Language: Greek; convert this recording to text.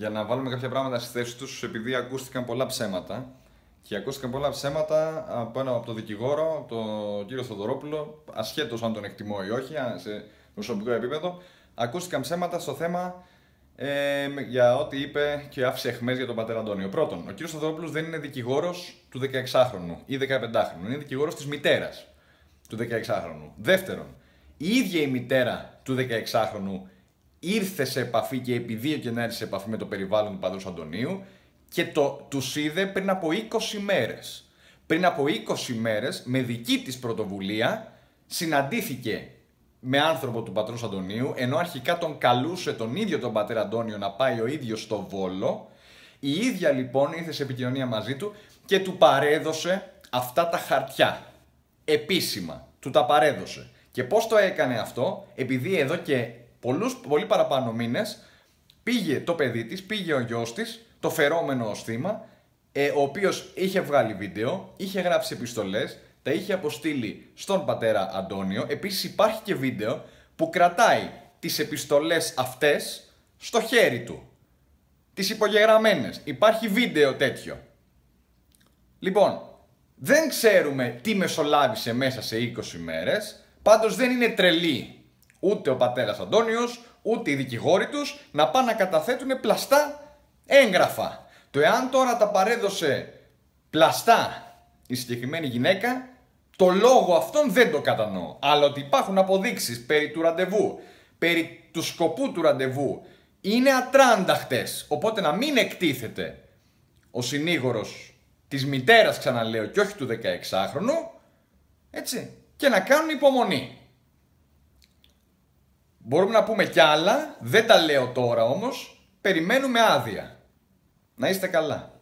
για να βάλουμε κάποια πράγματα στη θέση τους, επειδή ακούστηκαν πολλά ψέματα. Και ακούστηκαν πολλά ψέματα από, ένα, από τον δικηγόρο, από τον κύριο Θοδωρόπουλο, ασχέτως αν τον εκτιμώ ή όχι, σε προσωπικό επίπεδο. Ακούστηκαν ψέματα στο θέμα ε, για ό,τι είπε και άφησε εχμές για τον πατέρα Αντώνιο. Πρώτον, ο κύριος Θοδωρόπουλος δεν είναι δικηγόρος του 16χρονου ή 15χρονου, είναι δικηγόρος της μητέρας του 16χρονου. Δεύτερον, η ίδια η μητέρα του 16χρονου ήρθε σε επαφή και επιδίωκε να έρθει σε επαφή με το περιβάλλον του πατρός Αντωνίου και το, τους είδε πριν από 20 μέρες. Πριν από 20 μέρες, με δική της πρωτοβουλία, συναντήθηκε με άνθρωπο του πατρός Αντωνίου, ενώ αρχικά τον καλούσε τον ίδιο τον πατέρα Αντώνιο να πάει ο ίδιος στο Βόλο. Η ίδια λοιπόν ήρθε σε επικοινωνία μαζί του και του παρέδωσε αυτά τα χαρτιά. Επίσημα. Του τα παρέδωσε. Και πώς το έκανε αυτό, επειδή εδώ και πολλούς, πολύ παραπάνω μήνες πήγε το παιδί της, πήγε ο γιος της, το φερόμενο ως θύμα, ε, ο οποίος είχε βγάλει βίντεο, είχε γράψει επιστολές, τα είχε αποστείλει στον πατέρα Αντώνιο. Επίσης υπάρχει και βίντεο που κρατάει τις επιστολές αυτές στο χέρι του. Τις υπογεγραμμένες. Υπάρχει βίντεο τέτοιο. Λοιπόν, δεν ξέρουμε τι μεσολάβησε μέσα σε 20 μέρες, πάντως δεν είναι τρελή ούτε ο πατέρας Αντώνιος, ούτε οι δικηγόροι τους να πάνε να καταθέτουν πλαστά έγγραφα. Το εάν τώρα τα παρέδωσε πλαστά η συγκεκριμένη γυναίκα, το λόγο αυτόν δεν το κατανοώ. Αλλά ότι υπάρχουν αποδείξεις περί του ραντεβού, περί του σκοπού του ραντεβού, είναι ατράνταχτες. Οπότε να μην εκτίθεται ο συνήγορος της μητέρας ξαναλέω και όχι του 16χρονου, έτσι, και να κάνουν υπομονή. Μπορούμε να πούμε κι άλλα, δεν τα λέω τώρα όμως, περιμένουμε άδεια. Να είστε καλά.